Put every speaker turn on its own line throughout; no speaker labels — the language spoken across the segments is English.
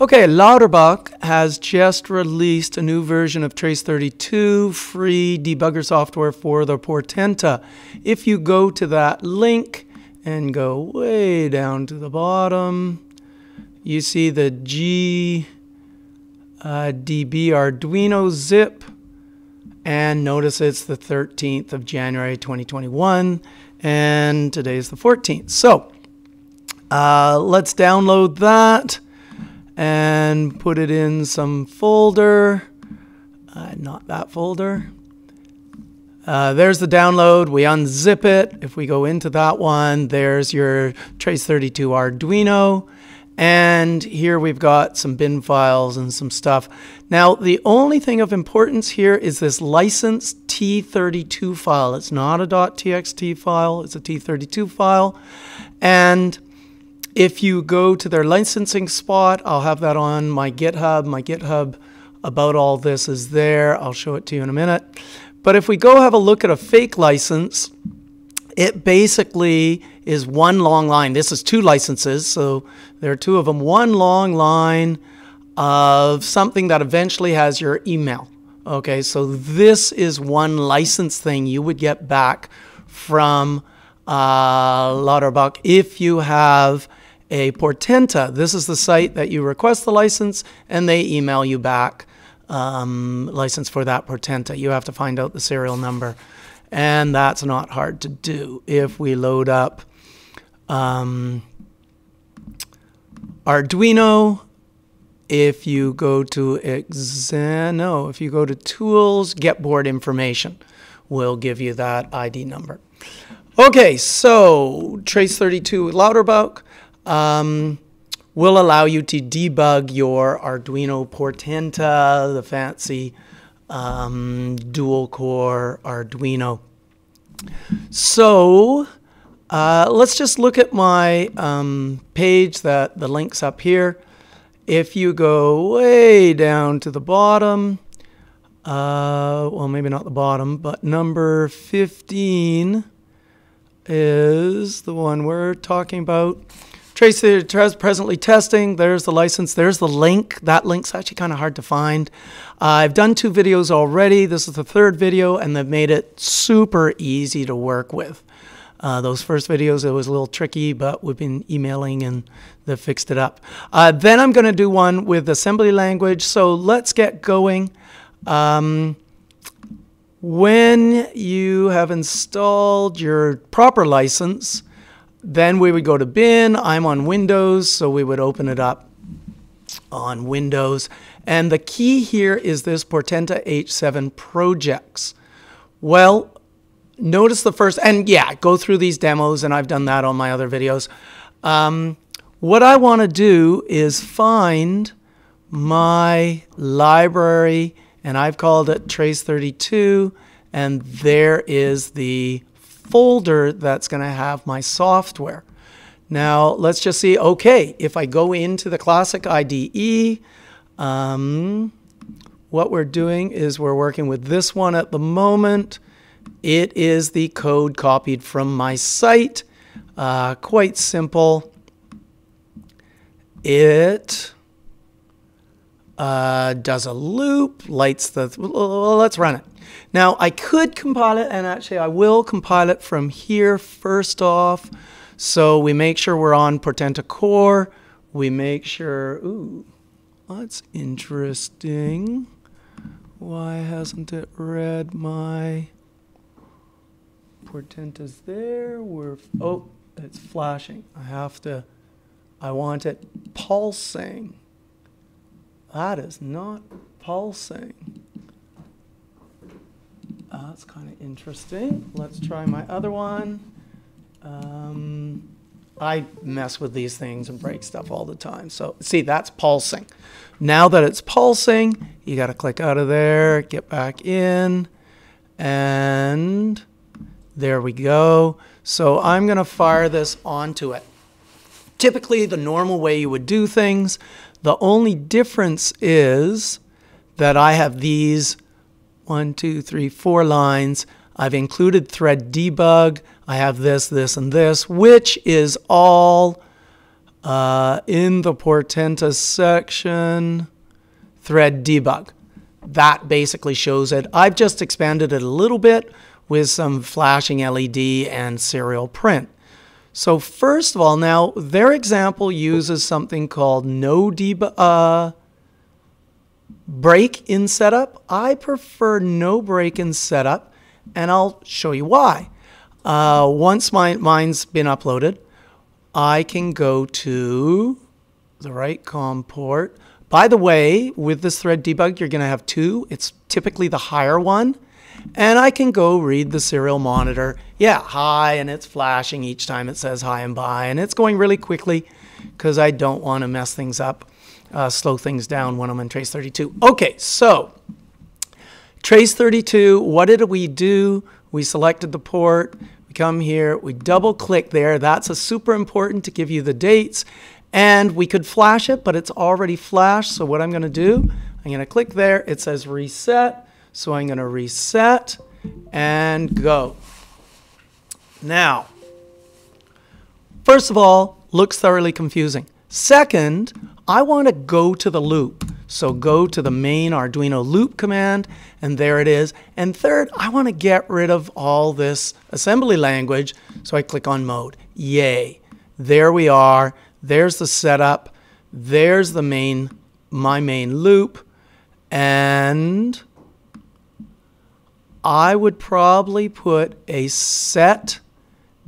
Okay, Lauterbach has just released a new version of Trace32 free debugger software for the Portenta. If you go to that link and go way down to the bottom, you see the G uh, DB Arduino zip and notice it's the 13th of January 2021 and today is the 14th. So uh, let's download that and put it in some folder. Uh, not that folder. Uh, there's the download. We unzip it. If we go into that one, there's your Trace32 Arduino. And here we've got some bin files and some stuff. Now, the only thing of importance here is this license T32 file. It's not a .txt file, it's a T32 file. And if you go to their licensing spot, I'll have that on my GitHub. My GitHub about all this is there. I'll show it to you in a minute. But if we go have a look at a fake license, it basically is one long line. This is two licenses, so there are two of them. One long line of something that eventually has your email. Okay, so this is one license thing you would get back from uh, Lauterbach if you have a Portenta. This is the site that you request the license and they email you back um, license for that Portenta. You have to find out the serial number. And that's not hard to do. If we load up um, Arduino, if you go to Exano, if you go to Tools, Get Board Information will give you that ID number. Okay, so Trace32 Lauterbach um, will allow you to debug your Arduino Portenta, the fancy um, dual core Arduino. So uh, let's just look at my um, page that the link's up here. If you go way down to the bottom, uh, well, maybe not the bottom, but number 15 is the one we're talking about. Tracy presently testing. There's the license. There's the link. That link's actually kind of hard to find. Uh, I've done two videos already. This is the third video, and they've made it super easy to work with. Uh, those first videos, it was a little tricky, but we've been emailing and they fixed it up. Uh, then I'm going to do one with assembly language. So let's get going. Um, when you have installed your proper license, then we would go to bin. I'm on Windows, so we would open it up on Windows. And the key here is this Portenta H7 projects. Well, notice the first, and yeah, go through these demos, and I've done that on my other videos. Um, what I want to do is find my library, and I've called it Trace32, and there is the folder that's going to have my software. Now, let's just see, okay, if I go into the classic IDE, um, what we're doing is we're working with this one at the moment. It is the code copied from my site. Uh, quite simple. It uh, does a loop, lights the, well, let's run it. Now I could compile it and actually I will compile it from here first off. So we make sure we're on Portenta core. We make sure, ooh, that's interesting. Why hasn't it read my Portenta's there? We're, oh, it's flashing. I have to, I want it pulsing. That is not pulsing. Uh, that's kind of interesting. Let's try my other one. Um, I mess with these things and break stuff all the time. So see, that's pulsing. Now that it's pulsing, you got to click out of there, get back in, and there we go. So I'm going to fire this onto it. Typically, the normal way you would do things, the only difference is that I have these one, two, three, four lines. I've included thread debug. I have this, this, and this, which is all uh, in the Portenta section, thread debug. That basically shows it. I've just expanded it a little bit with some flashing LED and serial print. So first of all, now their example uses something called no debug, uh, break in setup. I prefer no break in setup, and I'll show you why. Uh, once my, mine's been uploaded, I can go to the right COM port. By the way, with this thread debug, you're going to have two. It's typically the higher one. And I can go read the serial monitor. Yeah, hi, and it's flashing each time it says hi and bye. And it's going really quickly because I don't want to mess things up, uh, slow things down when I'm in Trace 32. Okay, so Trace 32, what did we do? We selected the port. We come here, we double click there. That's a super important to give you the dates. And we could flash it, but it's already flashed. So what I'm going to do, I'm going to click there. It says reset. So I'm going to reset and go. Now, first of all, looks thoroughly confusing. Second, I want to go to the loop. So go to the main Arduino loop command, and there it is. And third, I want to get rid of all this assembly language, so I click on mode. Yay. There we are. There's the setup. There's the main, my main loop. And I would probably put a set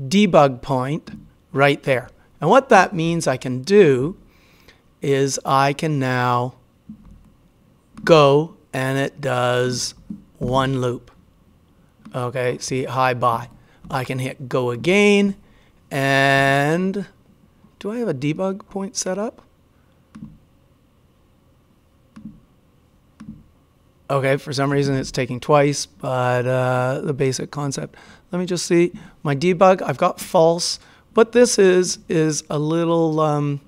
debug point right there. And what that means I can do is I can now go and it does one loop. Okay, see, hi, bye. I can hit go again and do I have a debug point set up? Okay, for some reason it's taking twice, but uh, the basic concept. Let me just see. My debug, I've got false. What this is, is a little, um,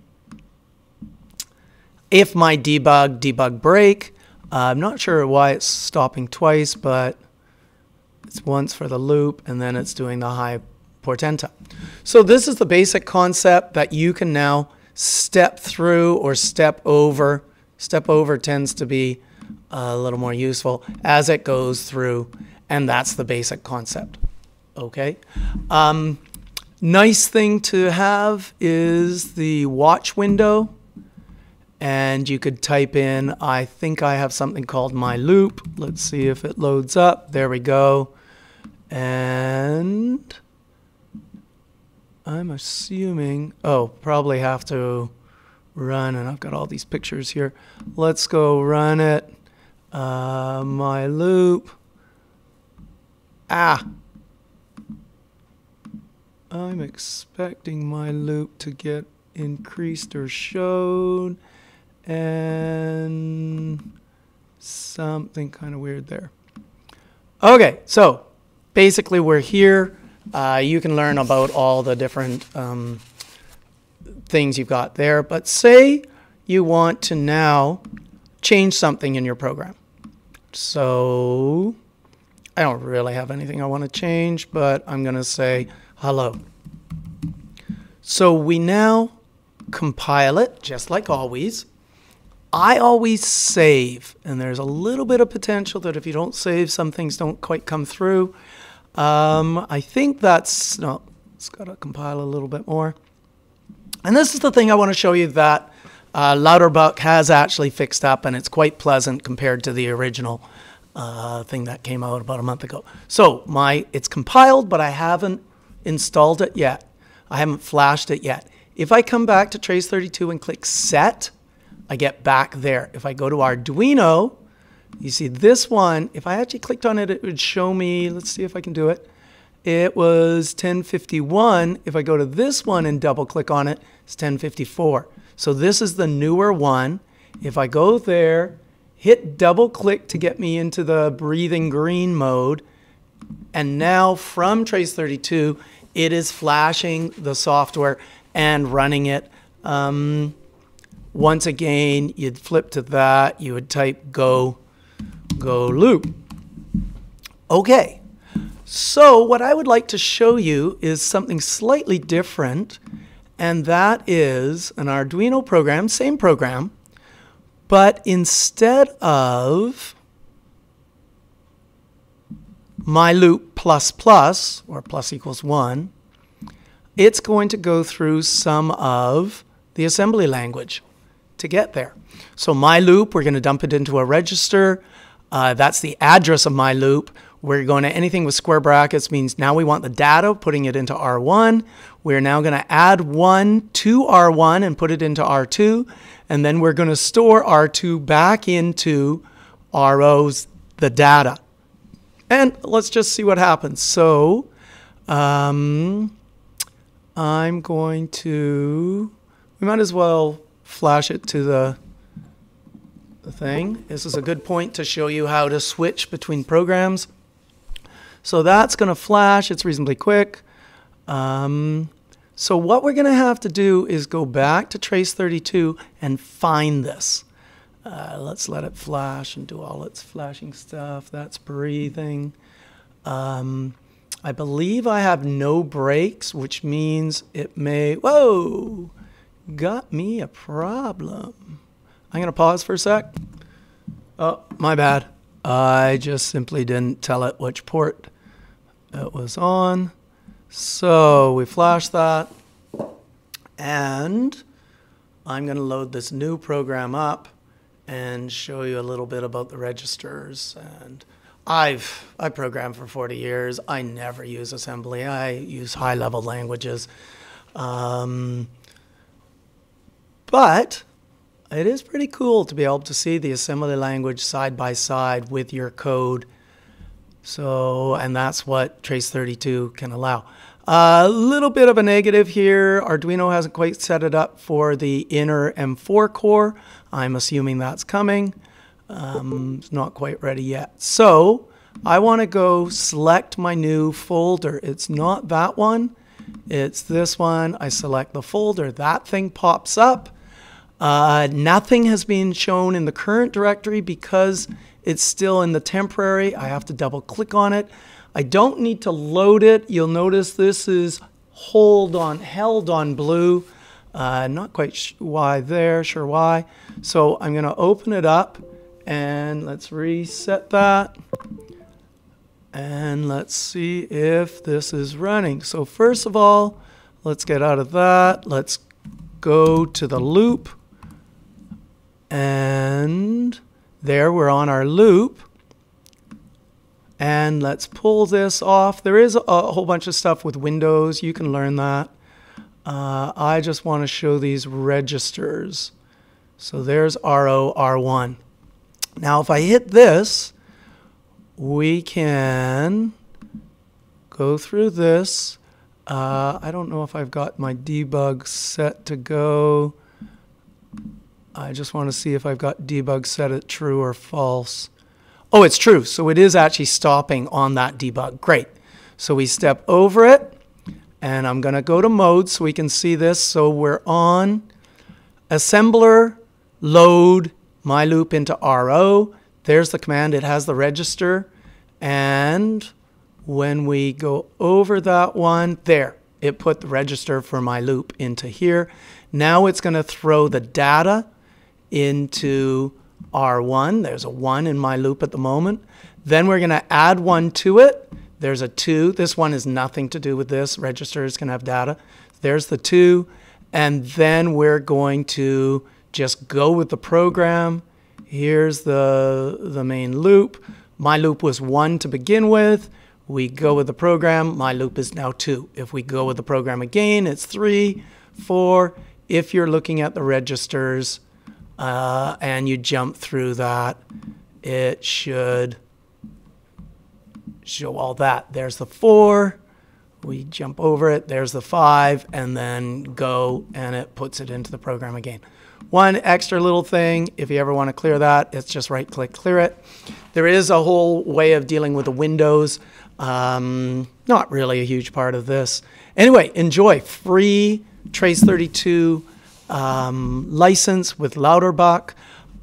if my debug, debug break, uh, I'm not sure why it's stopping twice, but it's once for the loop, and then it's doing the high portenta. So this is the basic concept that you can now step through or step over. Step over tends to be a little more useful as it goes through, and that's the basic concept. Okay. Um, nice thing to have is the watch window, and you could type in, I think I have something called my loop. Let's see if it loads up. There we go. And I'm assuming, oh, probably have to run, and I've got all these pictures here. Let's go run it. Uh, my loop. Ah. I'm expecting my loop to get increased or shown and something kind of weird there. Okay, so basically we're here. Uh, you can learn about all the different um, things you've got there. But say you want to now change something in your program. So I don't really have anything I want to change, but I'm going to say hello. So we now compile it, just like always. I always save, and there's a little bit of potential that if you don't save, some things don't quite come through. Um, I think that's, no, it's got to compile a little bit more. And this is the thing I want to show you that uh, Lauterbach has actually fixed up, and it's quite pleasant compared to the original uh, thing that came out about a month ago. So my it's compiled, but I haven't installed it yet. I haven't flashed it yet. If I come back to Trace32 and click Set, I get back there. If I go to Arduino, you see this one, if I actually clicked on it, it would show me, let's see if I can do it. It was 1051. If I go to this one and double click on it, it's 1054. So this is the newer one. If I go there, hit double click to get me into the breathing green mode, and now from Trace32, it is flashing the software and running it. Um, once again, you'd flip to that, you would type go, go loop. Okay, so what I would like to show you is something slightly different And that is an Arduino program, same program, but instead of my loop plus plus, or plus equals 1, it's going to go through some of the assembly language to get there. So my loop, we're going to dump it into a register. Uh, that's the address of my loop. We're going to, anything with square brackets means now we want the data, putting it into R1. We're now going to add 1 to R1 and put it into R2. And then we're going to store R2 back into RO's, the data. And let's just see what happens. So um, I'm going to, we might as well flash it to the, the thing. This is a good point to show you how to switch between programs. So that's going to flash. It's reasonably quick. Um, so what we're going to have to do is go back to Trace32 and find this. Uh, let's let it flash and do all its flashing stuff. That's breathing. Um, I believe I have no breaks, which means it may, whoa, got me a problem. I'm going to pause for a sec. Oh, my bad. I just simply didn't tell it which port it was on. So we flash that. And I'm going to load this new program up and show you a little bit about the registers and I've I programmed for 40 years. I never use assembly. I use high level languages. Um, but it is pretty cool to be able to see the assembly language side by side with your code. So, and that's what Trace32 can allow. A little bit of a negative here. Arduino hasn't quite set it up for the inner M4 core. I'm assuming that's coming. Um, it's not quite ready yet. So I want to go select my new folder. It's not that one. It's this one. I select the folder. That thing pops up. Uh, nothing has been shown in the current directory because it's still in the temporary. I have to double click on it. I don't need to load it. You'll notice this is hold on, held on blue. Uh, not quite why there, sure why. So I'm going to open it up and let's reset that. And let's see if this is running. So first of all, let's get out of that. Let's go to the loop. And there we're on our loop. And let's pull this off. There is a, a whole bunch of stuff with Windows. You can learn that. Uh, I just want to show these registers. So there's RO, R1. Now if I hit this, we can go through this. Uh, I don't know if I've got my debug set to go. I just want to see if I've got debug set at true or false. Oh, it's true. So it is actually stopping on that debug. Great. So we step over it, and I'm going to go to mode so we can see this. So we're on assembler, load, my loop into RO. There's the command. It has the register. And when we go over that one, there, it put the register for my loop into here. Now it's going to throw the data into R1. There's a 1 in my loop at the moment. Then we're going to add 1 to it. There's a 2. This one has nothing to do with this. Registers can have data. There's the 2. And then we're going to just go with the program. Here's the, the main loop. My loop was 1 to begin with. We go with the program. My loop is now 2. If we go with the program again, it's 3, 4. If you're looking at the registers, uh, and you jump through that, it should show all that. There's the four, we jump over it, there's the five, and then go, and it puts it into the program again. One extra little thing, if you ever want to clear that, it's just right click, clear it. There is a whole way of dealing with the windows. Um, not really a huge part of this. Anyway, enjoy free Trace 32 um, license with Lauterbach.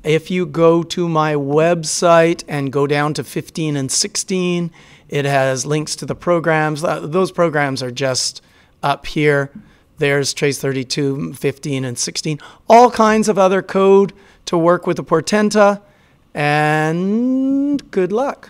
If you go to my website and go down to 15 and 16, it has links to the programs. Uh, those programs are just up here. There's Trace32, 15, and 16. All kinds of other code to work with the Portenta. And good luck.